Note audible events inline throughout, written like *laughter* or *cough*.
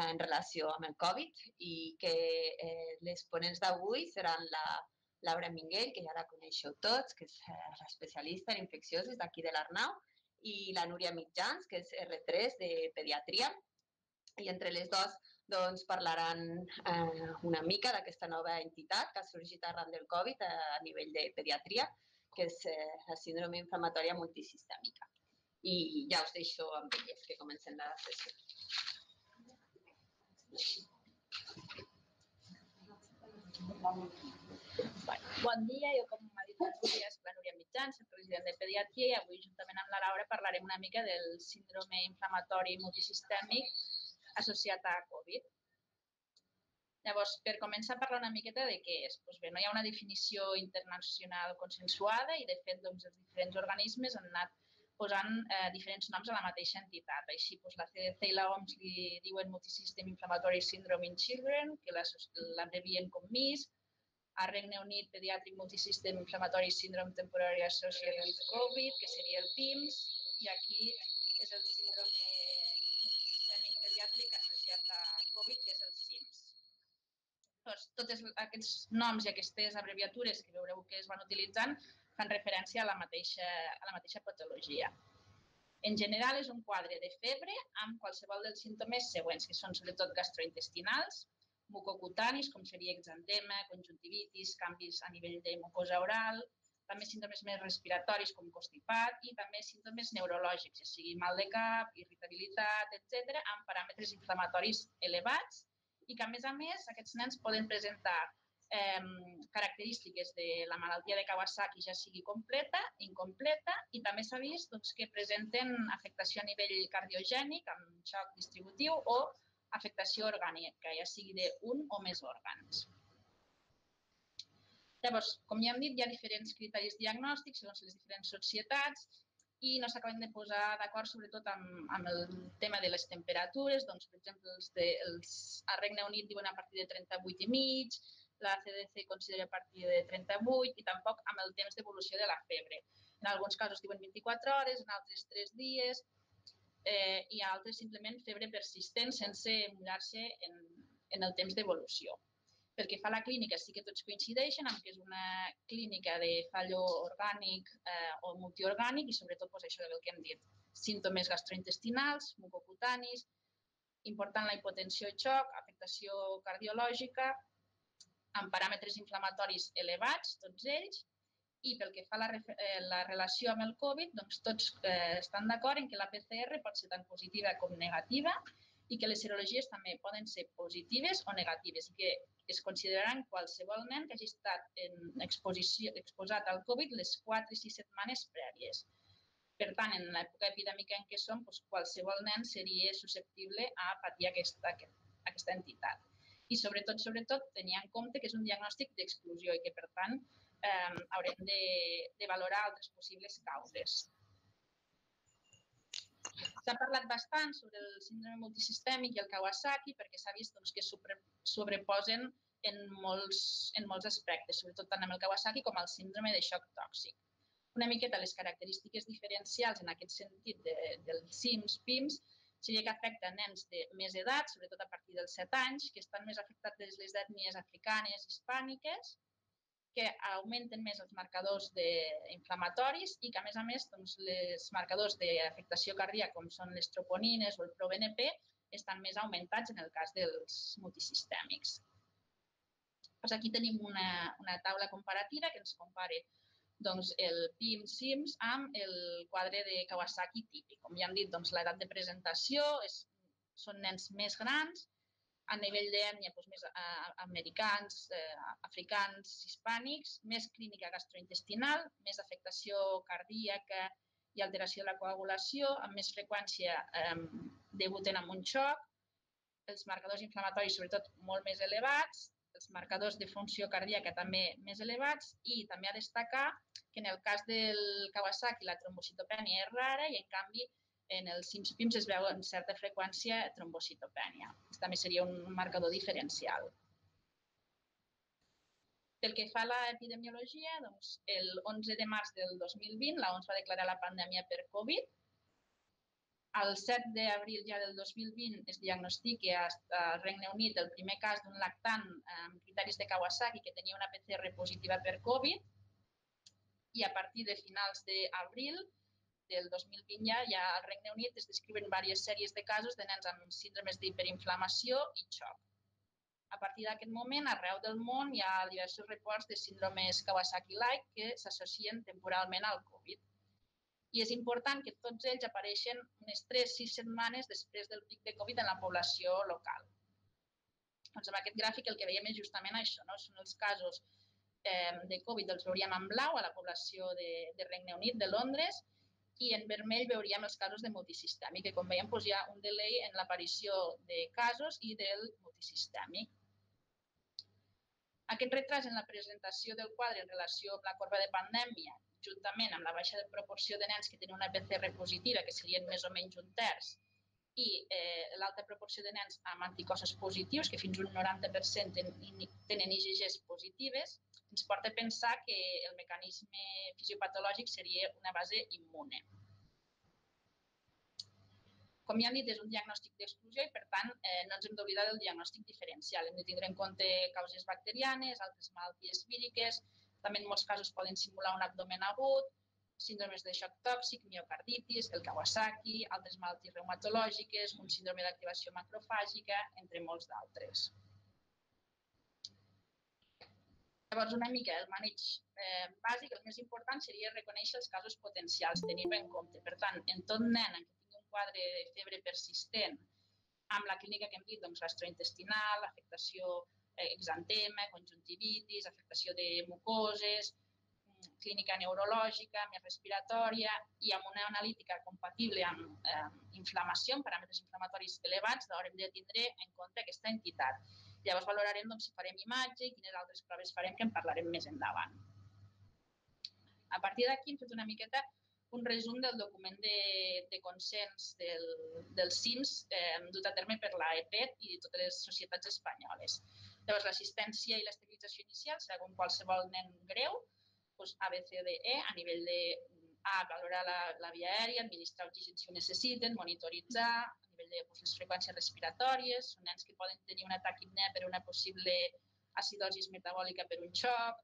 en relació amb el Covid i que eh, les ponents d'avui seran la Laura Minguell, que ja la coneixeu tots, que és eh, especialista en infeccioses d'aquí de l'Arnau, i la Núria Mitjans, que és R3 de pediatria. I entre les dues doncs, parlaran eh, una mica d'aquesta nova entitat que ha sorgit arran del Covid a, a nivell de pediatria, que és eh, la síndrome inflamatòria multisistèmica. I ja us deixo amb elles, que comencen la sessió. Bon dia, jo com m'ha dit la Núria, la Núria Mitjans, soc resident de pediatria i avui juntament amb la Laura parlarem una mica del síndrome inflamatori multisistèmic associat a Covid. Llavors, per començar a parlar una miqueta de què és, doncs bé, no hi ha una definició internacional consensuada i, de fet, doncs, els diferents organismes han anat posant eh, diferents noms a la mateixa entitat. Així, doncs, la CDC i la OMS li diuen Multisystem Inflammatory Syndrome in Children, que l'abrevien com MIS, a Regne Unit Pediatric Multisystem Inflammatory Syndrome Temporary Associated with COVID, que seria el PIMS, i aquí és el síndrome multisistèmic pediàtric associat a COVID, que és el SIMS. Doncs, tots aquests noms i aquestes abreviatures que veureu que es van utilitzant fan referència a la mateixa, a la mateixa patologia. En general, és un quadre de febre amb qualsevol dels símptomes següents, que són sobretot gastrointestinals, mucocutanis, com seria exantema, conjuntivitis, canvis a nivell de mucosa oral, també símptomes més respiratoris com constipat i també símptomes neurològics, ja sigui mal de cap, irritabilitat, etc., amb paràmetres inflamatoris elevats i que, a més a més, aquests nens poden presentar eh, característiques de la malaltia de Kawasaki ja sigui completa, incompleta, i també s'ha vist doncs, que presenten afectació a nivell cardiogènic, amb xoc distributiu, o afectació orgànica, ja sigui d'un o més òrgans. Llavors, com ja hem dit, hi ha diferents criteris diagnòstics segons les diferents societats i no s'acaben de posar d'acord sobretot amb, amb el tema de les temperatures. Doncs, per exemple, els de, els, a Regne Unit diuen a partir de 38 i mig, la CDC considera a partir de 38 i tampoc amb el temps d'evolució de la febre. En alguns casos diuen 24 hores, en altres 3 dies, eh, i altres simplement febre persistent sense mullar-se en, en el temps d'evolució. Pel que fa a la clínica, sí que tots coincideixen amb que és una clínica de fallo orgànic eh, o multiorgànic i sobretot pues, això del que hem dit, símptomes gastrointestinals, mucocutanis, important la hipotensió i xoc, afectació cardiològica, amb paràmetres inflamatoris elevats, tots ells, i pel que fa a la, eh, la relació amb el Covid, doncs tots eh, estan d'acord en que la PCR pot ser tant positiva com negativa i que les serologies també poden ser positives o negatives i que es consideraran qualsevol nen que hagi estat en exposició, exposat al Covid les 4 i 6 setmanes prèvies. Per tant, en l'època epidèmica en què som, doncs, qualsevol nen seria susceptible a patir aquesta, aquesta entitat i sobretot, sobretot, tenir en compte que és un diagnòstic d'exclusió i que, per tant, eh, haurem de, de valorar altres possibles causes. S'ha parlat bastant sobre el síndrome multisistèmic i el Kawasaki perquè s'ha vist doncs, que sobre, sobreposen en molts, en molts aspectes, sobretot tant amb el Kawasaki com el síndrome de xoc tòxic. Una miqueta les característiques diferencials en aquest sentit de, dels SIMS, PIMS, seria que afecta nens de més edat, sobretot a partir dels 7 anys, que estan més afectats les ètnies africanes, hispàniques, que augmenten més els marcadors inflamatoris i que, a més a més, doncs, les marcadors d'afectació cardíaca, com són les troponines o el ProBNP, estan més augmentats en el cas dels multisistèmics. Doncs aquí tenim una, una taula comparativa que ens compara doncs, el PIM-SIMS amb el quadre de Kawasaki típic. Com ja hem dit, doncs, l'edat de presentació és, són nens més grans, a nivell d'ètnia doncs, més eh, americans, eh, africans, hispànics, més clínica gastrointestinal, més afectació cardíaca i alteració de la coagulació, amb més freqüència eh, debuten amb un xoc, els marcadors inflamatoris sobretot molt més elevats, els marcadors de funció cardíaca també més elevats i també a destacar que en el cas del Kawasaki la trombocitopènia és rara i en canvi en els simspims es veu en certa freqüència trombocitopènia. Aquest també seria un marcador diferencial. Pel que fa a l'epidemiologia, doncs, el 11 de març del 2020 l'OMS va declarar la pandèmia per Covid El 7 d'abril ja del 2020 es diagnostica al Regne Unit el primer cas d'un lactant amb criteris de Kawasaki que tenia una PCR positiva per Covid i a partir de finals d'abril del 2020 ja, ja al Regne Unit es descriuen diverses sèries de casos de nens amb síndromes d'hiperinflamació i xoc. A partir d'aquest moment, arreu del món hi ha diversos reports de síndromes Kawasaki-like que s'associen temporalment al Covid i és important que tots ells apareixen unes 3-6 setmanes després del pic de Covid en la població local. Doncs amb aquest gràfic el que veiem és justament això, no? són els casos eh, de Covid, els veuríem en blau a la població de, de Regne Unit, de Londres, i en vermell veuríem els casos de multisistèmic, que com veiem doncs, hi ha un delay en l'aparició de casos i del multisistèmic. Aquest retras en la presentació del quadre en relació amb la corba de pandèmia juntament amb la baixa de proporció de nens que tenen una PCR positiva, que serien més o menys un terç, i eh, l'alta proporció de nens amb anticossos positius, que fins un 90% tenen, tenen IgGs positives, ens porta a pensar que el mecanisme fisiopatològic seria una base immune. Com ja hem dit, és un diagnòstic d'exclusió i, per tant, eh, no ens hem d'oblidar del diagnòstic diferencial. Hem de tindre en compte causes bacterianes, altres malalties víriques, també en molts casos poden simular un abdomen agut, síndromes de xoc tòxic, miocarditis, el Kawasaki, altres malalties reumatològiques, un síndrome d'activació macrofàgica, entre molts d'altres. Llavors, una mica el maneig eh, bàsic, el més important seria reconèixer els casos potencials, tenir-ho en compte. Per tant, en tot nen que tingui un quadre de febre persistent, amb la clínica que hem dit, doncs, gastrointestinal, afectació exantema, conjuntivitis, afectació de mucoses, mm, clínica neurològica, més respiratòria i amb una analítica compatible amb eh, inflamació, amb paràmetres inflamatoris elevats, haurem de tindre en compte aquesta entitat. Llavors valorarem doncs, si farem imatge i quines altres proves farem, que en parlarem més endavant. A partir d'aquí hem fet una miqueta un resum del document de, de consens del, del CIMS eh, dut a terme per l'AEPET i totes les societats espanyoles. Llavors, l'assistència i l'estabilització inicial com qualsevol nen greu, doncs ABCDE, a nivell de A, valorar la, la via aèria, administrar oxigen si ho necessiten, monitoritzar, a nivell de doncs, les freqüències respiratòries, són nens que poden tenir una taquipnea per una possible acidosis metabòlica per un xoc,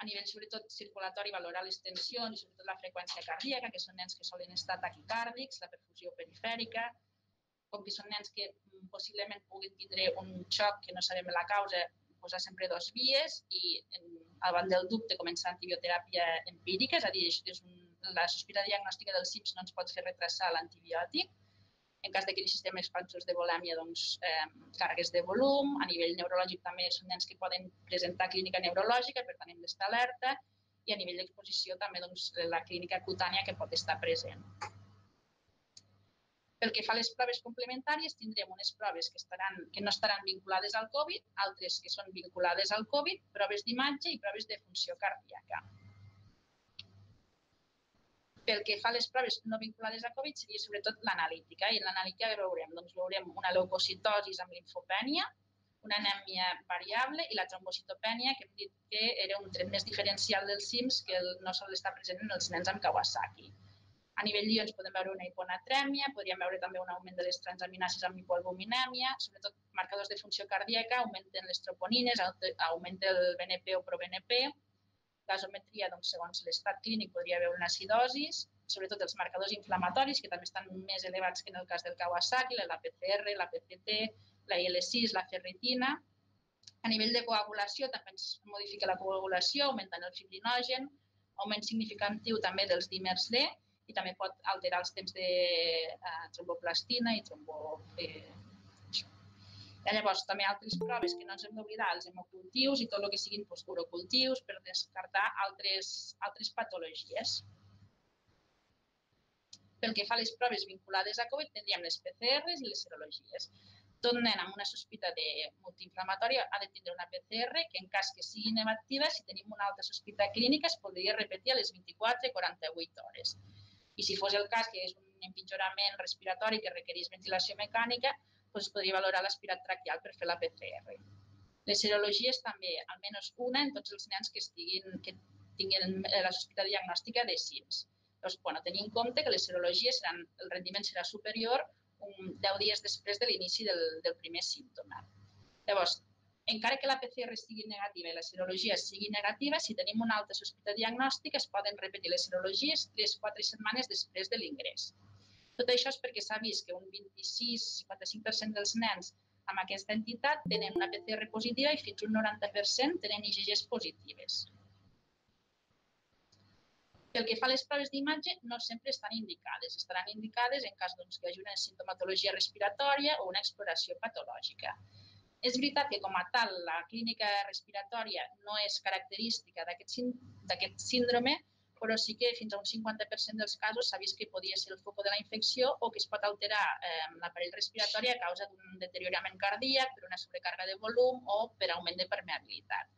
a nivell sobretot circulatori valorar les tensions i sobretot la freqüència cardíaca, que són nens que solen estar taquicàrdics, la perfusió perifèrica, com que són nens que mm, possiblement puguin tindre un xoc que no sabem la causa, posar sempre dos vies i en, davant del dubte començar antibioteràpia empírica, és a dir, és un, la sospita diagnòstica del SIMS no ens pot fer retrasar l'antibiòtic. En cas de que necessitem expansos de volèmia, doncs, eh, càrregues de volum. A nivell neurològic també són nens que poden presentar clínica neurològica, per tant hem d'estar alerta. I a nivell d'exposició també doncs, la clínica cutània que pot estar present. Pel que fa a les proves complementàries, tindrem unes proves que, estaran, que no estaran vinculades al Covid, altres que són vinculades al Covid, proves d'imatge i proves de funció cardíaca. Pel que fa a les proves no vinculades a Covid, seria sobretot l'analítica. I l'analítica veurem, doncs, veurem una leucocitosi amb linfopènia, una anèmia variable i la trombocitopènia, que hem dit que era un tret més diferencial dels SIMS que no sol estar present en els nens amb Kawasaki. A nivell d'ions podem veure una hiponatrèmia, podríem veure també un augment de les transaminases amb hipoalbuminèmia, sobretot marcadors de funció cardíaca, augmenten les troponines, augmenta el BNP o proBNP, gasometria, doncs, segons l'estat clínic, podria haver una acidosis, sobretot els marcadors inflamatoris, que també estan més elevats que en el cas del Kawasaki, la PCR, la PCT, la IL-6, la ferritina. A nivell de coagulació també ens modifica la coagulació, augmentant el fibrinogen, augment significatiu també dels dímers D, i també pot alterar els temps de uh, tromboplastina i trombo... Eh. I llavors, també altres proves que no ens hem d'oblidar, els hemocultius i tot el que siguin doncs, per descartar altres, altres patologies. Pel que fa a les proves vinculades a Covid, tindríem les PCRs i les serologies. Tot nen amb una sospita de multiinflamatòria ha de tindre una PCR que en cas que sigui negativa, si tenim una alta sospita clínica, es podria repetir a les 24-48 hores. I si fos el cas que és un empitjorament respiratori que requereix ventilació mecànica, doncs podria valorar l'aspirat traquial per fer la PCR. Les serologies també, almenys una en tots els nens que, estiguin, que tinguin eh, la sospita diagnòstica de SIMS. Llavors, bueno, tenir en compte que les serologies seran, el rendiment serà superior un 10 dies després de l'inici del, del primer símptoma. Llavors, encara que la PCR sigui negativa i la serologia sigui negativa, si tenim una alta sospita diagnòstica, es poden repetir les serologies 3-4 setmanes després de l'ingrés. Tot això és perquè s'ha vist que un 26-55% dels nens amb aquesta entitat tenen una PCR positiva i fins un 90% tenen IgGs positives. Pel que fa a les proves d'imatge, no sempre estan indicades. Estaran indicades en cas doncs, que hi hagi una sintomatologia respiratòria o una exploració patològica. És veritat que, com a tal, la clínica respiratòria no és característica d'aquest síndrome, però sí que fins a un 50% dels casos s'ha vist que podia ser el foc de la infecció o que es pot alterar eh, l'aparell respiratori a causa d'un deteriorament cardíac, per una sobrecàrrega de volum o per augment de permeabilitat.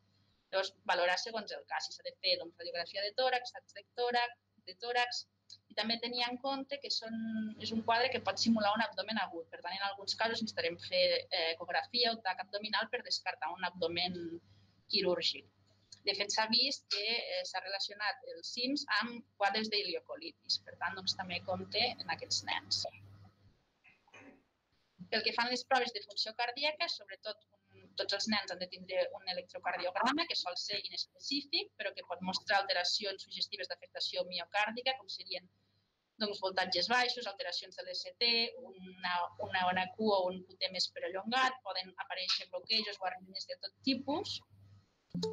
Llavors, valorar segons el cas, si s'ha de fer doncs, radiografia de tòrax, de tòrax, de tòrax, també tenir en compte que són, és un quadre que pot simular un abdomen agut. Per tant, en alguns casos necessitarem fer eh, ecografia o tac abdominal per descartar un abdomen quirúrgic. De fet, s'ha vist que eh, s'ha relacionat els CIMS amb quadres d'heliocolitis. Per tant, doncs, també compte en aquests nens. Pel que fan les proves de funció cardíaca, sobretot tots els nens han de tindre un electrocardiograma que sol ser inespecífic, però que pot mostrar alteracions sugestives d'afectació miocàrdica, com serien doncs, voltatges baixos, alteracions de l'ST, una, una ONQ o un QT més perllongat, poden aparèixer bloquejos o arritmies de tot tipus,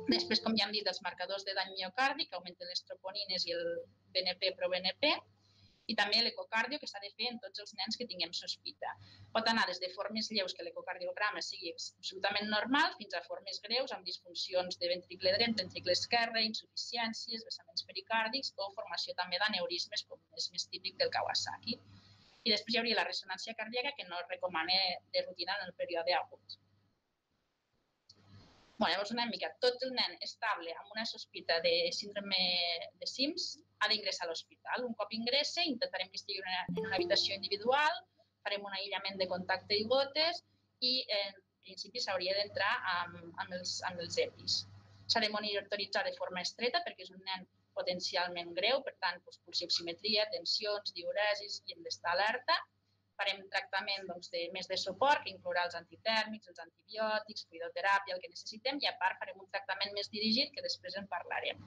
Després, com ja hem dit, els marcadors de dany miocàrdic, que augmenten les troponines i el BNP-proBNP, i també l'ecocardio, que s'ha de fer en tots els nens que tinguem sospita. Pot anar des de formes lleus, que l'ecocardiograma sigui absolutament normal, fins a formes greus amb disfuncions de ventricle dret, ventricle esquerre, insuficiències, vessaments pericàrdics o formació també d'aneurismes, com és més típic del Kawasaki. I després hi hauria la ressonància cardíaca, que no es recomana de rutina en el període agut. Bueno, llavors una mica, tot el nen estable amb una sospita de síndrome de SIMS ha d'ingressar a l'hospital. Un cop ingressa, intentarem que estigui una, en una habitació individual, farem un aïllament de contacte i gotes i en principi s'hauria d'entrar amb, amb, els, amb els EPIs. S'ha de monitoritzar de forma estreta perquè és un nen potencialment greu, per tant, doncs, pulsioximetria, tensions, diuresis i hem d'estar alerta farem tractament doncs, de, més de suport, que inclourà els antitèrmics, els antibiòtics, fluidoteràpia, el que necessitem, i a part farem un tractament més dirigit, que després en parlarem.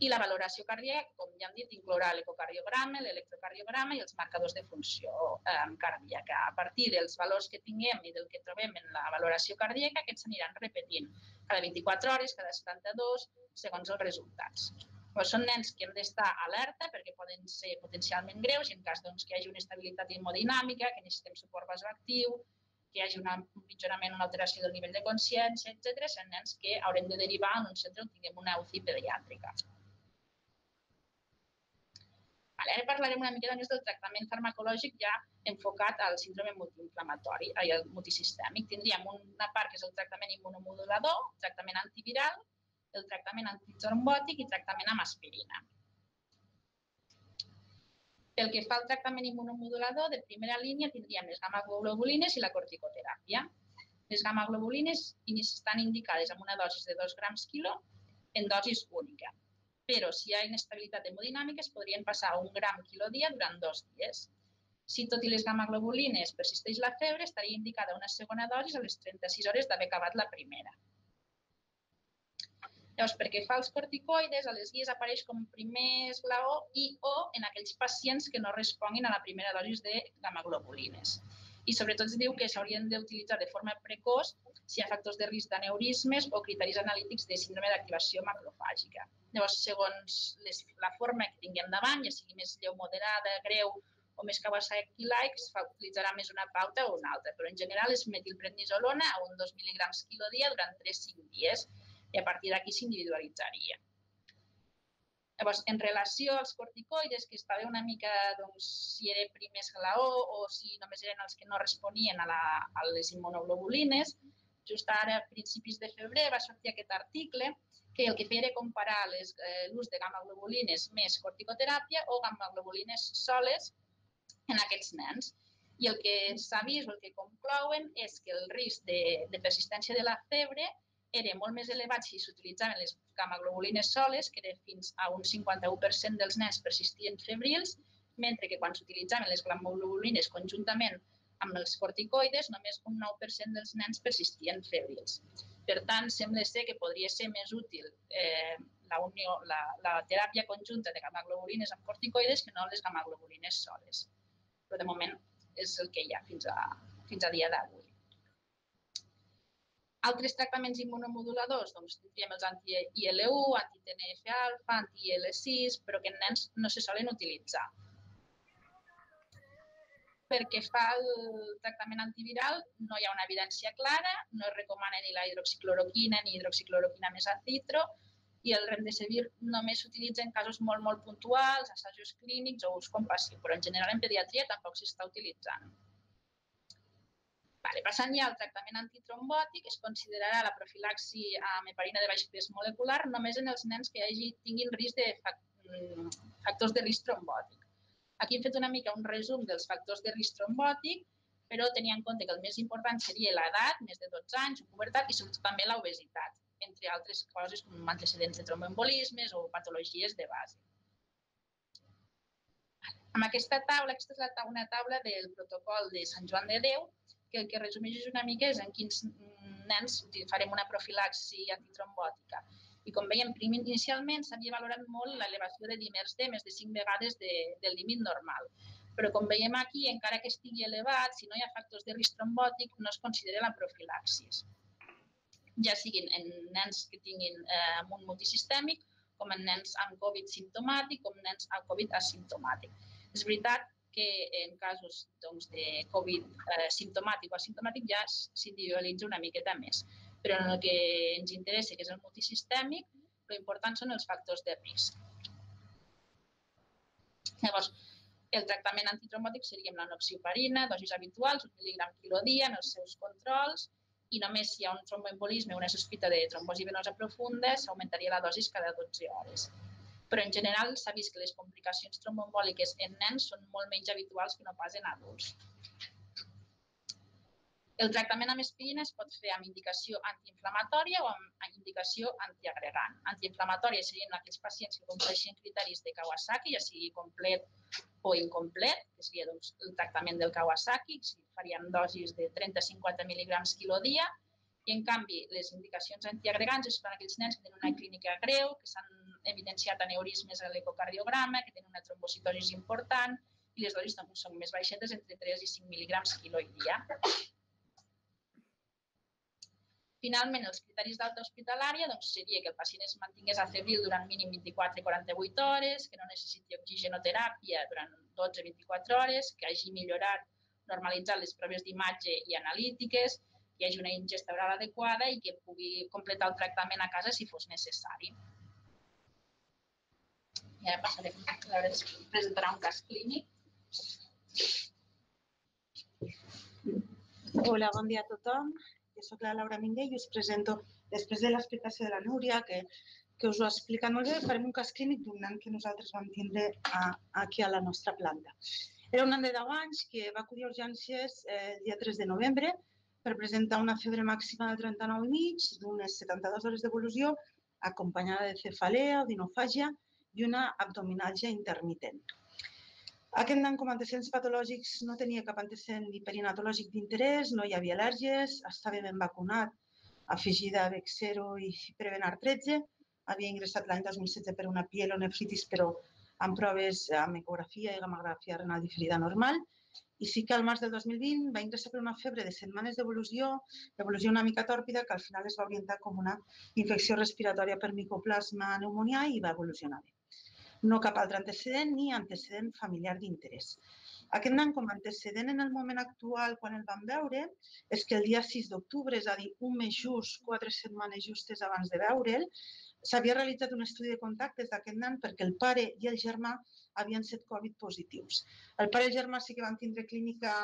I la valoració cardíaca, com ja hem dit, inclourà l'ecocardiograma, l'electrocardiograma i els marcadors de funció eh, cardíaca. A partir dels valors que tinguem i del que trobem en la valoració cardíaca, aquests s'aniran repetint cada 24 hores, cada 72, segons els resultats. Però són nens que hem d'estar alerta perquè poden ser potencialment greus i en cas doncs, que hi hagi una estabilitat hemodinàmica, que necessitem suport vasoactiu, que hi hagi una, un pitjorament, una alteració del nivell de consciència, etc. Són nens que haurem de derivar en un centre on tinguem una UCI pediàtrica. Vale, ara parlarem una mica doncs, del tractament farmacològic ja enfocat al síndrome multiinflamatori, i al multisistèmic. Tindríem una part que és el tractament immunomodulador, tractament antiviral, el tractament antitrombòtic i tractament amb aspirina. Pel que fa al tractament immunomodulador, de primera línia tindríem les gamma-globulines i la corticoteràpia. Les gamma-globulines estan indicades amb una dosi de 2 grams quilo en dosis única. Però si hi ha inestabilitat hemodinàmica es podrien passar un gram quilo dia durant dos dies. Si tot i les gamma-globulines persisteix la febre, estaria indicada una segona dosi a les 36 hores d'haver acabat la primera. Llavors, perquè fa els corticoides, a les guies apareix com primer esglaó i o en aquells pacients que no responguin a la primera dosi de gamma-globulines. I sobretot es diu que s'haurien d'utilitzar de forma precoç si hi ha factors de risc d'aneurismes o criteris analítics de síndrome d'activació macrofàgica. Llavors, segons les, la forma que tinguem davant, ja sigui més lleu moderada, greu o més Kawasaki-like, utilitzarà més una pauta o una altra, però en general és metilprednisolona a un 2 mg quilo dia durant 3-5 dies i a partir d'aquí s'individualitzaria. Llavors, en relació als corticoides, que estava una mica doncs, si era primer esglaó o si només eren els que no responien a, la, a les immunoglobulines, just ara, a principis de febrer, va sortir aquest article que el que feia era comparar eh, l'ús de gamma-globulines més corticoteràpia o gamma-globulines soles en aquests nens. I el que s'ha vist, el que conclouen, és que el risc de, de persistència de la febre era molt més elevat si s'utilitzaven les gamaglobulines soles, que era fins a un 51% dels nens persistien febrils, mentre que quan s'utilitzaven les gamaglobulines conjuntament amb els corticoides, només un 9% dels nens persistien febrils. Per tant, sembla ser que podria ser més útil eh, la, unió, la, la teràpia conjunta de gamaglobulines amb corticoides que no les gamaglobulines soles. Però de moment és el que hi ha fins a, fins a dia d'avui. Altres tractaments immunomoduladors, doncs tindríem els anti-IL-1, anti-TNF-alfa, anti-IL-6, però que en nens no se solen utilitzar. Perquè fa el tractament antiviral no hi ha una evidència clara, no es recomana ni la hidroxicloroquina ni hidroxicloroquina més citro, i el remdesivir només s'utilitza en casos molt, molt puntuals, assajos clínics o ús compassiu, però en general en pediatria tampoc s'està utilitzant. Vale, passant ja al tractament antitrombòtic, es considerarà la profilaxi amb heparina de baix pes molecular només en els nens que hagi, tinguin risc de mm, factors de risc trombòtic. Aquí hem fet una mica un resum dels factors de risc trombòtic, però tenia en compte que el més important seria l'edat, més de 12 anys, pubertat i sobretot també l'obesitat, entre altres coses com antecedents de tromboembolismes o patologies de base. Amb aquesta taula, aquesta és una taula del protocol de Sant Joan de Déu, que el que resumeix una mica és en quins nens farem una profilaxi antitrombòtica. I com veiem, inicialment s'havia valorat molt l'elevació de dimers D més de 5 vegades de, del límit normal. Però com veiem aquí, encara que estigui elevat, si no hi ha factors de risc trombòtic, no es considera la profilaxis. Ja siguin en nens que tinguin eh, un multisistèmic, com en nens amb Covid simptomàtic, com nens amb Covid asimptomàtic. És veritat que en casos doncs, de Covid eh, simptomàtic o asimptomàtic ja s'individualitza una miqueta més. Però en el que ens interessa, que és el multisistèmic, lo important són els factors de risc. Llavors, el tractament antitrombòtic seria amb la noxioparina, dosis habituals, un mil·ligram quilo dia en els seus controls, i només si hi ha un tromboembolisme o una sospita de trombosi venosa profunda, s'augmentaria la dosis cada 12 hores però en general s'ha vist que les complicacions tromboembòliques en nens són molt menys habituals que no pas en adults. El tractament amb aspirina es pot fer amb indicació antiinflamatòria o amb indicació antiagregant. Antiinflamatòria serien aquells pacients que compleixen criteris de Kawasaki, ja sigui complet o incomplet, que seria doncs, el tractament del Kawasaki, si farien dosis de 30-50 mil·ligrams quilo dia, i en canvi les indicacions antiagregants són aquells nens que tenen una clínica greu, que s'han evidenciat aneurismes a l'ecocardiograma, que tenen una trombocitosi important i les dosis doncs, són més baixetes, entre 3 i 5 mil·ligrams quilo i dia. Finalment, els criteris d'alta hospitalària doncs, seria que el pacient es mantingués a febril durant mínim 24 i 48 hores, que no necessiti oxigenoteràpia durant 12-24 hores, que hagi millorat, normalitzat les proves d'imatge i analítiques, que hi hagi una ingesta oral adequada i que pugui completar el tractament a casa si fos necessari. I ara passarem a veure si presentarà un cas clínic. Hola, bon dia a tothom. Jo sóc la Laura Minguell i us presento, després de l'explicació de la Núria, que, que us ho ha explicat molt bé, farem un cas clínic d'un nen que nosaltres vam tindre a, aquí a la nostra planta. Era un nen de 10 anys que va acudir a urgències eh, el dia 3 de novembre per presentar una febre màxima de 39,5, d'unes 72 hores d'evolució, acompanyada de cefalea o d'inofàgia, i una abdominàlgia intermitent. Aquest nen com antecedents patològics no tenia cap antecedent ni perinatològic d'interès, no hi havia al·lèrgies, estava ben vacunat, afegida a Vexero i Prevenar 13, havia ingressat l'any 2016 per una pielonefritis, però amb proves amb ecografia i gamografia renal diferida normal, i sí que al març del 2020 va ingressar per una febre de setmanes d'evolució, d'evolució una mica tòrpida, que al final es va orientar com una infecció respiratòria per micoplasma pneumonià i va evolucionar bé no cap altre antecedent ni antecedent familiar d'interès. Aquest nen, com a antecedent en el moment actual, quan el vam veure, és que el dia 6 d'octubre, és a dir, un mes just, quatre setmanes justes abans de veure'l, s'havia realitzat un estudi de contactes d'aquest nen perquè el pare i el germà havien set Covid positius. El pare i el germà sí que van tindre clínica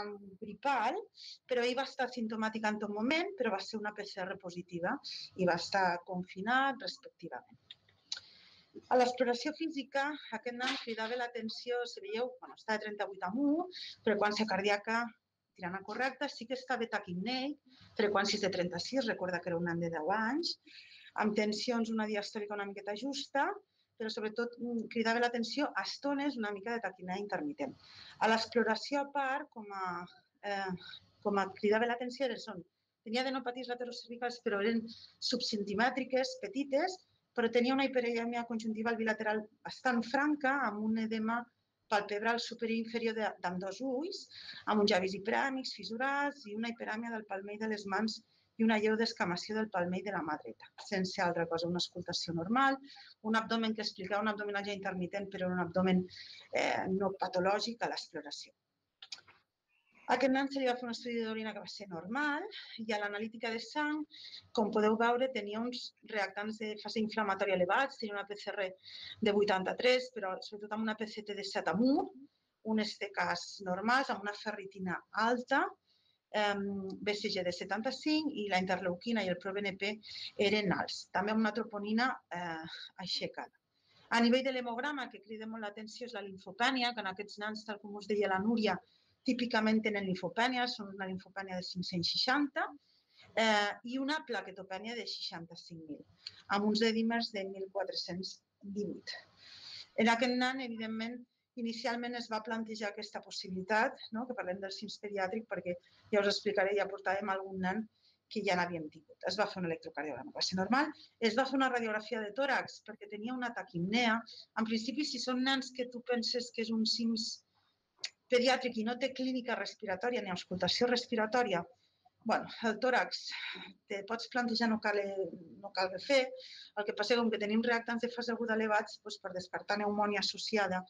gripal, però ell va estar sintomàtic en tot moment, però va ser una PCR positiva i va estar confinat respectivament. A l'exploració física, aquest nen cridava l'atenció, si veieu, bueno, està de 38 amunt, quan cardíaca tirant a correcta, sí que està betaquimneic, freqüències de 36, recorda que era un nen de 10 anys, amb tensions una diastòlica una miqueta justa, però sobretot mm, cridava l'atenció a estones una mica de taquinea intermitent. A l'exploració a part, com a, eh, com a cridava l'atenció, són tenia adenopaties laterocervicals, però eren subcentimètriques, petites, però tenia una hiperèmia conjuntival bilateral bastant franca, amb un edema palpebral superior i inferior d'amb dos ulls, amb uns llavis hiperàmics, fissurats i una hiperàmia del palmell de les mans i una lleu d'escamació del palmell de la mà dreta, sense altra cosa, una escoltació normal, un abdomen que explicava un abdominal intermitent, però un abdomen eh, no patològic a l'exploració. Aquest nen se li va fer un estudi d'orina que va ser normal i a l'analítica de sang, com podeu veure, tenia uns reactants de fase inflamatòria elevats, tenia una PCR de 83, però sobretot amb una PCT de 7 amunt, unes TKs normals, amb una ferritina alta, BCG de 75 i la interleuquina i el ProBNP eren alts, també amb una troponina eh, aixecada. A nivell de l'hemograma, que crida molt l'atenció, és la linfopènia, que en aquests nans, tal com us deia la Núria, típicament tenen linfopènia, són una linfopènia de 560, eh, i una plaquetopènia de 65.000, amb uns edímers de 1.418. En aquest nan, evidentment, inicialment es va plantejar aquesta possibilitat, no? que parlem del CIMS pediàtric, perquè ja us explicaré, ja portàvem algun nan que ja n'havíem tingut. Es va fer un electrocardiograma, va ser normal. Es va fer una radiografia de tòrax perquè tenia una taquimnea. En principi, si són nans que tu penses que és un CIMS pediàtric i no té clínica respiratòria ni auscultació respiratòria, bueno, el tòrax te pots plantejar, no cal, no cal fer. El que passa és que com que tenim reactants de fase aguda elevats, doncs per descartar pneumònia associada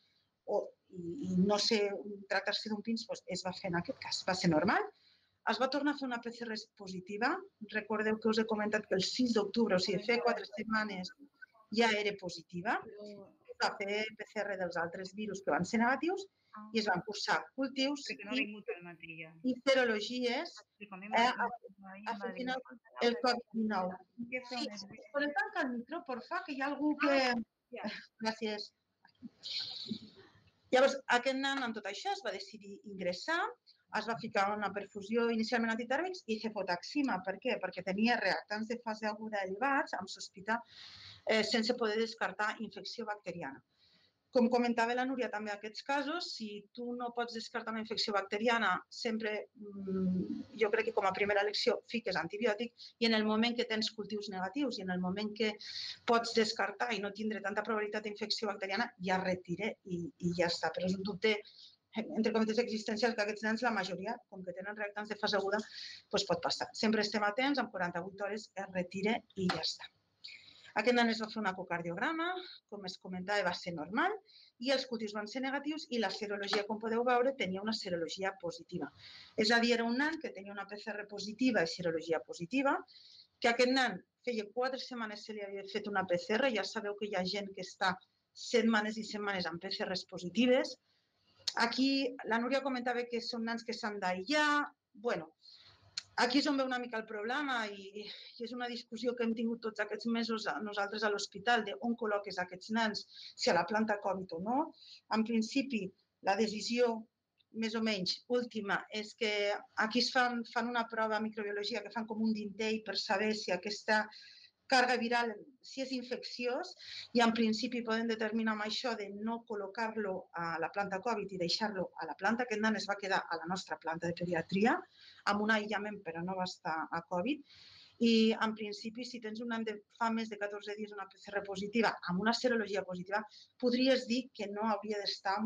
o, i, i no sé, tractar-se d'un pins, doncs es va fer en aquest cas. Va ser normal. Es va tornar a fer una PCR positiva. Recordeu que us he comentat que el 6 d'octubre, o sigui, fer quatre setmanes, ja era positiva. Es va fer PCR dels altres virus que van ser negatius i es van cursar cultius Perquè no matí ja. i serologies eh, a, a fer final el Covid-19. Sí, podem tancar el micro, porfa, que hi ha algú que... *laughs* Gràcies. Llavors, aquest nan amb tot això es va decidir ingressar, es va ficar una perfusió inicialment antitèrmics i cefotaxima. Per què? Perquè tenia reactants de fase aguda elevats amb sospita eh, sense poder descartar infecció bacteriana. Com comentava la Núria, també aquests casos, si tu no pots descartar una infecció bacteriana, sempre mm, jo crec que com a primera elecció fiques antibiòtic i en el moment que tens cultius negatius i en el moment que pots descartar i no tindre tanta probabilitat d'infecció bacteriana, ja retire i, i ja està. Però és un dubte entre cometes existencials que aquests nens, la majoria, com que tenen reactants de fase aguda, doncs pot passar. Sempre estem atents, en 48 hores es retire i ja està. Aquest nen es va fer un ecocardiograma, com es comentava, va ser normal, i els cultius van ser negatius i la serologia, com podeu veure, tenia una serologia positiva. És a dir, era un nen que tenia una PCR positiva i serologia positiva, que aquest nen feia quatre setmanes se li havia fet una PCR, ja sabeu que hi ha gent que està setmanes i setmanes amb PCRs positives. Aquí la Núria comentava que són nens que s'han d'aïllar. bueno, Aquí és on ve una mica el problema i, i és una discussió que hem tingut tots aquests mesos nosaltres a l'hospital de on col·loques aquests nens, si a la planta Covid o no. En principi, la decisió més o menys última és que aquí es fan, fan una prova de microbiologia que fan com un dintell per saber si aquesta càrrega viral, si és infecciós, i en principi poden determinar amb això de no col·locar-lo a la planta Covid i deixar-lo a la planta. Aquest nen es va quedar a la nostra planta de pediatria amb un aïllament, però no va estar a Covid. I, en principi, si tens un nen de fa més de 14 dies una PCR positiva amb una serologia positiva, podries dir que no hauria d'estar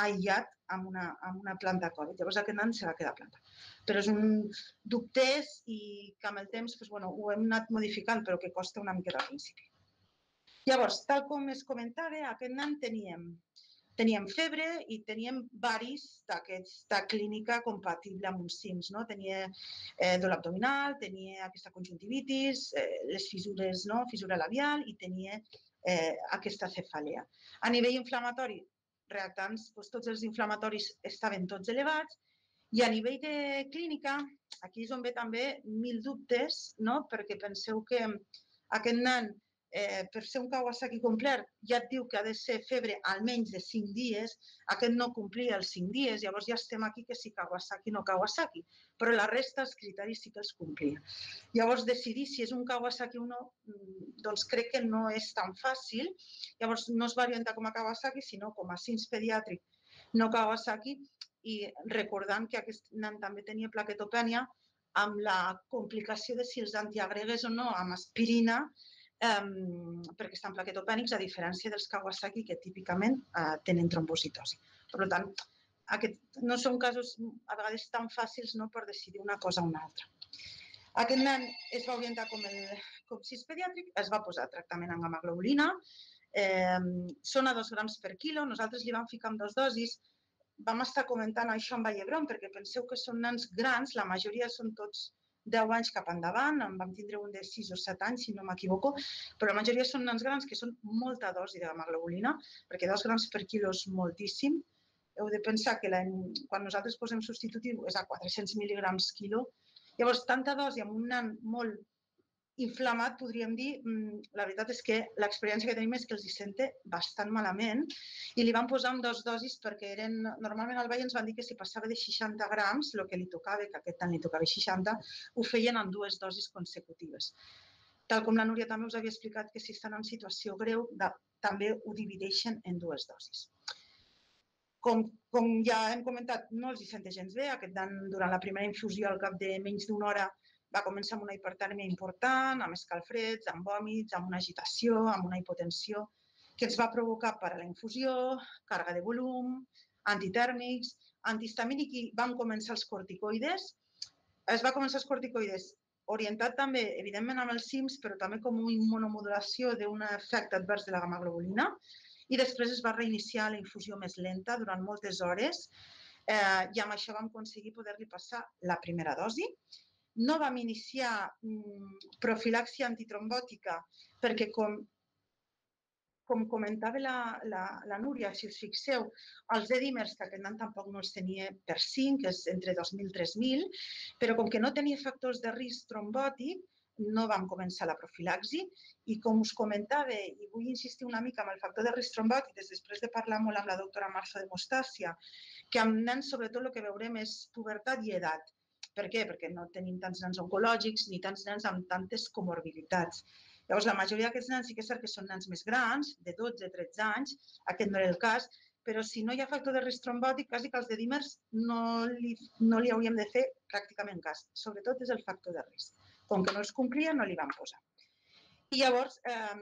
aïllat amb una, amb una planta Covid. Llavors aquest nen se va quedar planta. Però és un dubtès i que amb el temps doncs, bueno, ho hem anat modificant, però que costa una miqueta al principi. Llavors, tal com es comentava, aquest nen teníem, teníem febre i teníem varis d'aquesta clínica compatible amb uns cims. No? Tenia eh, dolor abdominal, tenia aquesta conjuntivitis, eh, les fissures, no? fissura labial i tenia eh, aquesta cefalea. A nivell inflamatori, reactants, doncs, tots els inflamatoris estaven tots elevats i a nivell de clínica, aquí és on ve també mil dubtes, no? perquè penseu que aquest nen eh, per ser un Kawasaki complet, ja et diu que ha de ser febre almenys de 5 dies, aquest no complia els 5 dies, llavors ja estem aquí que si Kawasaki no Kawasaki, però la resta, els criteris sí que els complia. Llavors, decidir si és un Kawasaki o no, mm, doncs crec que no és tan fàcil. Llavors, no es va orientar com a Kawasaki, sinó com a CINS pediàtric no Kawasaki, i recordant que aquest nen també tenia plaquetopènia amb la complicació de si els antiagregues o no amb aspirina perquè estan plaquetopènics, a diferència dels Kawasaki, que típicament uh, tenen trombocitosi. Per tant, aquest, no són casos a vegades tan fàcils no, per decidir una cosa o una altra. Aquest nen es va orientar com, el, com pediàtric, es va posar tractament amb gamma eh, són a dos grams per quilo, nosaltres li vam ficar amb dos dosis, vam estar comentant això amb Vallebron, perquè penseu que són nens grans, la majoria són tots 10 anys cap endavant, en vam tindre un de 6 o 7 anys, si no m'equivoco, però la majoria són nens grans que són molta dosi de gamma perquè 2 grams per quilo és moltíssim. Heu de pensar que quan nosaltres posem substitutiu és a 400 mil·ligrams quilo. Llavors, tanta dosi amb un nen molt inflamat, podríem dir, mm, la veritat és que l'experiència que tenim és que els hi sente bastant malament i li van posar amb dos dosis perquè eren, normalment al ball ens van dir que si passava de 60 grams, el que li tocava, que aquest tant li tocava 60, ho feien en dues dosis consecutives. Tal com la Núria també us havia explicat que si estan en situació greu, de, també ho divideixen en dues dosis. Com, com ja hem comentat, no els hi sente gens bé. Aquest dan, durant la primera infusió, al cap de menys d'una hora, va començar amb una hipertèrmia important, amb escalfreds, amb vòmits, amb una agitació, amb una hipotensió, que ens va provocar per a la infusió, càrrega de volum, antitèrmics, antihistamínic i vam començar els corticoides. Es va començar els corticoides orientat també, evidentment, amb els CIMS, però també com una immunomodulació d'un efecte advers de la gamma globulina. I després es va reiniciar la infusió més lenta durant moltes hores eh, i amb això vam aconseguir poder-li passar la primera dosi no vam iniciar mm, profilaxia antitrombòtica perquè, com, com comentava la, la, la Núria, si us fixeu, els edímers, que aquest nen tampoc no els tenia per 5, que és entre 2.000 i 3.000, però com que no tenia factors de risc trombòtic, no vam començar la profilaxi i com us comentava, i vull insistir una mica amb el factor de risc trombòtic, després de parlar molt amb la doctora Marzo de Mostàcia, que amb nens sobretot el que veurem és pubertat i edat. Per què? Perquè no tenim tants nens oncològics ni tants nens amb tantes comorbiditats. Llavors, la majoria d'aquests nens sí que és cert que són nens més grans, de 12-13 anys, aquest no era el cas, però si no hi ha factor de risc trombòtic, quasi que els de dímers no li, no li hauríem de fer pràcticament cas. Sobretot és el factor de risc. Com que no els complia, no li vam posar. I llavors eh,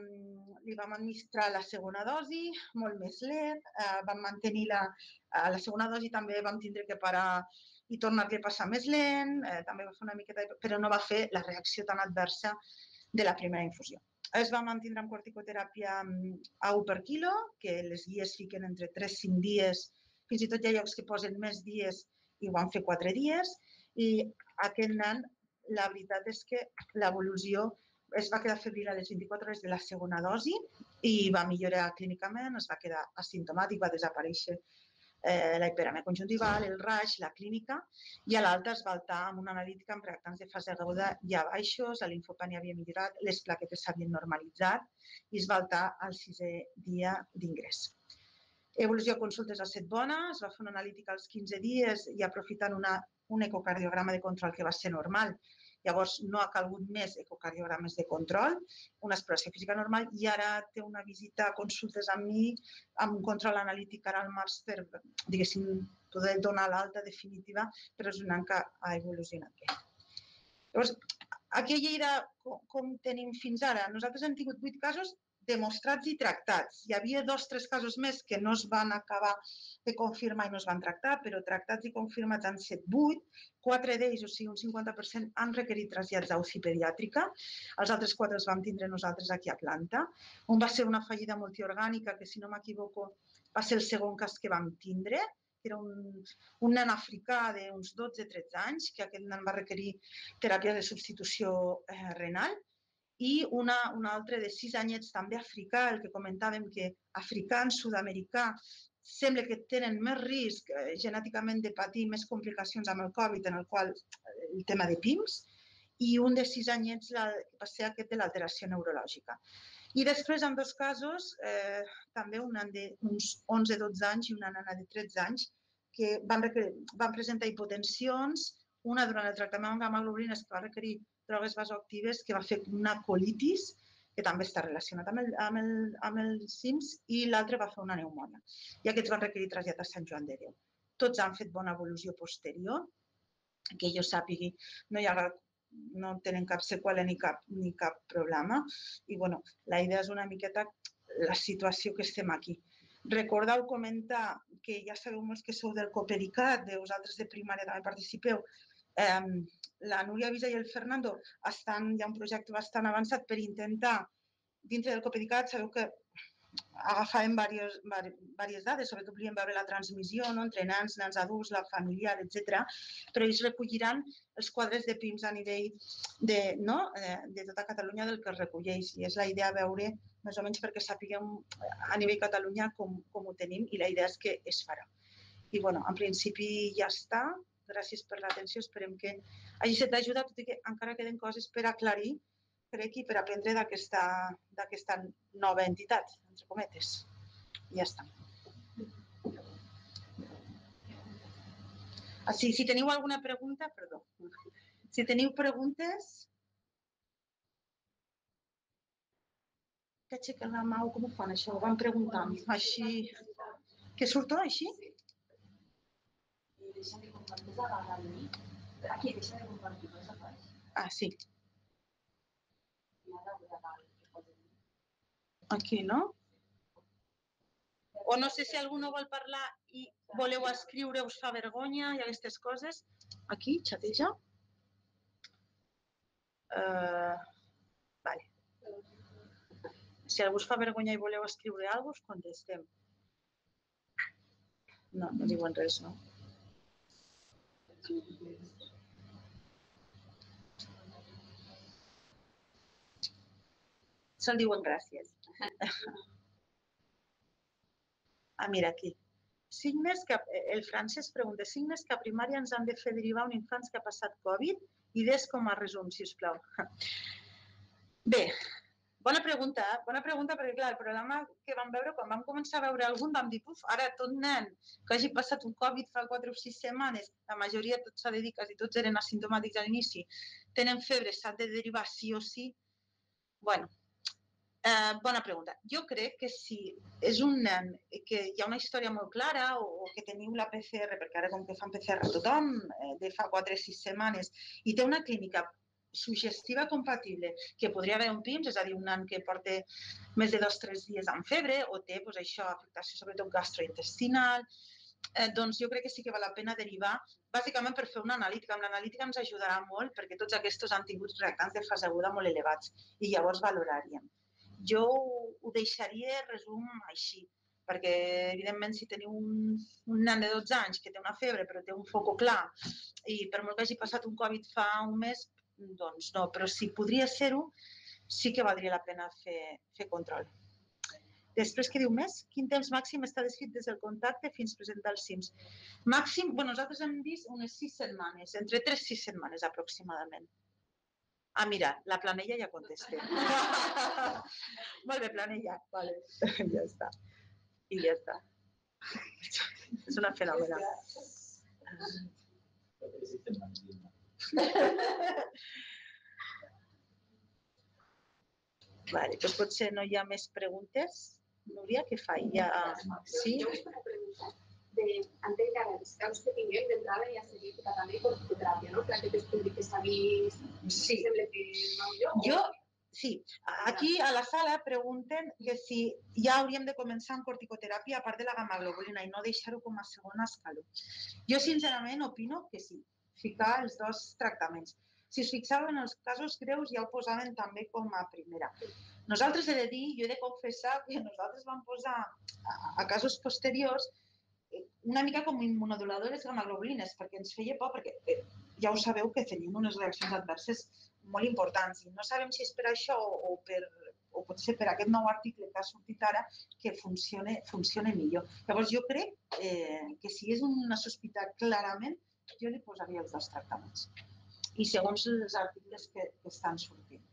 li vam administrar la segona dosi, molt més lent, eh, vam mantenir la, eh, la segona dosi també vam tindre que parar i tornar-li a passar més lent, eh, també va fer una miqueta, però no va fer la reacció tan adversa de la primera infusió. Es va mantenir amb corticoteràpia mm, a 1 per quilo, que les guies fiquen entre 3 i 5 dies, fins i tot hi ha llocs que posen més dies i ho van fer 4 dies, i aquest nen, la veritat és que l'evolució es va quedar febril a les 24 hores de la segona dosi i va millorar clínicament, es va quedar asimptomàtic, va desaparèixer eh, la hiperèmia conjuntival, el raig, la clínica, i a l'alta es va altar amb una analítica amb reactants de fase aguda ja baixos, la linfopènia havia millorat, les plaquetes s'havien normalitzat i es va altar al sisè dia d'ingrés. Evolució a consultes ha estat bona, es va fer una analítica als 15 dies i aprofitant una, un ecocardiograma de control que va ser normal Llavors, no ha calgut més ecocardiogrames de control, una exploració física normal i ara té una visita a consultes amb mi amb un control analític ara al per, diguéssim, poder donar l'alta definitiva, però és un any que ha evolucionat bé. Llavors, aquí a Lleida, com, com tenim fins ara? Nosaltres hem tingut vuit casos demostrats i tractats. Hi havia dos o tres casos més que no es van acabar de confirmar i no es van tractar, però tractats i confirmats han set vuit. Quatre d'ells, o sigui, un 50%, han requerit trasllats a pediàtrica. Els altres quatre els vam tindre nosaltres aquí a planta. Un va ser una fallida multiorgànica, que si no m'equivoco va ser el segon cas que vam tindre, que era un, un nen africà d'uns 12-13 anys, que aquest nen va requerir teràpia de substitució eh, renal i una, una altra de sis anyets també africà, el que comentàvem que africans, sud-americà, sembla que tenen més risc eh, genèticament de patir més complicacions amb el Covid, en el qual eh, el tema de PIMS, i un de sis anyets la, va ser aquest de l'alteració neurològica. I després, en dos casos, eh, també una d'uns 11-12 anys i una nana de 13 anys, que van, van presentar hipotensions, una durant el tractament amb gamma-globulines que va requerir drogues vasoactives, que va fer una colitis, que també està relacionat amb el, amb el, amb el SIMS, i l'altre va fer una pneumònia. I aquests van requerir trasllat a Sant Joan de Déu. Tots han fet bona evolució posterior, que jo sàpigui, no hi ha no tenen cap seqüela ni cap, ni cap problema. I bueno, la idea és una miqueta la situació que estem aquí. Recordeu comentar que ja sabeu molts que sou del Copericat, de vosaltres de primària també participeu, eh, la Núria Visa i el Fernando estan, hi ha un projecte bastant avançat per intentar, dintre del Copericat, sabeu que agafàvem diverses, diverses dades, sobretot volíem veure la transmissió no? entre nens, nens adults, la familiar, etc. Però ells recolliran els quadres de PIMS a nivell de, no? Eh, de tota Catalunya del que es recolleix. I és la idea veure, més o menys perquè sapiguem a nivell Catalunya com, com ho tenim i la idea és que es farà. I bueno, en principi ja està. Gràcies per l'atenció. Esperem que hagi estat d'ajuda, tot i que encara queden coses per aclarir crec, i per aprendre d'aquesta nova entitat, entre cometes. Ja està. Ah, sí, si teniu alguna pregunta, perdó. Si teniu preguntes, que aixequen la mà com ho fan això? Ho van preguntant. Així... Que surto així? Aquí, deixa de. Ah, sí. Aquí, no? O no sé si algú no vol parlar i voleu escriure, us fa vergonya i aquestes coses. Aquí, xateja. Uh, vale. Si algú us fa vergonya i voleu escriure alguna cosa, us contestem. No, no diuen res, no? Se'l diuen gràcies. ah, mira, aquí. Signes que, el francès pregunta, signes que a primària ens han de fer derivar un infant que ha passat Covid? Idees com a resum, si us plau. *laughs* Bé, bona pregunta, eh? bona pregunta, perquè clar, el problema que vam veure, quan vam començar a veure algun, vam dir, puf, ara tot nen que hagi passat un Covid fa 4 o 6 setmanes, la majoria tots s'ha de dir, quasi tots eren asimptomàtics a l'inici, tenen febre, s'ha de derivar sí o sí. bueno, Eh, bona pregunta. Jo crec que si és un nen que hi ha una història molt clara o, o que teniu la PCR, perquè ara com que fan PCR a tothom, eh, de fa 4 o 6 setmanes, i té una clínica sugestiva compatible, que podria haver un PIMS, és a dir, un nen que porta més de dos o tres dies amb febre o té doncs, això, afectació sobretot gastrointestinal, eh, doncs jo crec que sí que val la pena derivar, bàsicament per fer una analítica. Amb l'analítica ens ajudarà molt perquè tots aquests han tingut reactants de fase aguda molt elevats i llavors valoraríem jo ho deixaria resum així, perquè evidentment si teniu un, un nen de 12 anys que té una febre però té un foco clar i per molt que hagi passat un Covid fa un mes, doncs no, però si podria ser-ho, sí que valdria la pena fer, fer control. Després, què diu més? Quin temps màxim està descrit des del contacte fins presentar els CIMS? Màxim, bueno, nosaltres hem vist unes sis setmanes, entre 3 i 6 setmanes aproximadament. Ah, mira, la planella ja contesté. *laughs* Molt bé, planella. Vale. *laughs* ja està. I ja està. *laughs* És una fenòmena. *laughs* vale, doncs potser no hi ha més preguntes. Núria, què fa? Ja... Sí? de, entenc que ara les caus que tinguem d'entrada ja seria que també corticoteràpia, no? Clar, aquest estudi que s'ha vist, sí. sembla que va millor. Jo, sí, aquí a la sala pregunten que si ja hauríem de començar amb corticoteràpia a part de la gamma-globulina i no deixar-ho com a segona escala. Jo, sincerament, opino que sí, ficar els dos tractaments. Si us fixeu en els casos greus ja ho posaven també com a primera. Nosaltres he de dir, jo he de confessar que nosaltres vam posar a, a casos posteriors una mica com immunoduladores gamma-globulines, perquè ens feia por, perquè eh, ja ho sabeu que tenim unes reaccions adverses molt importants i no sabem si és per això o, o per o potser per aquest nou article que ha sortit ara que funcione, funcione millor. Llavors jo crec eh, que si és una sospita clarament, jo li posaria els dos tractaments. I segons els articles que, que estan sortint.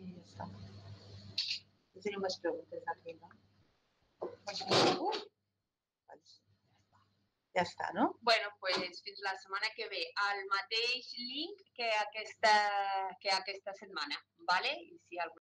I ja està. No teniu més preguntes d'aquí, no? Ja està, no? bueno, pues, fins la setmana que ve, al mateix link que aquesta, que aquesta setmana, ¿vale? I si algú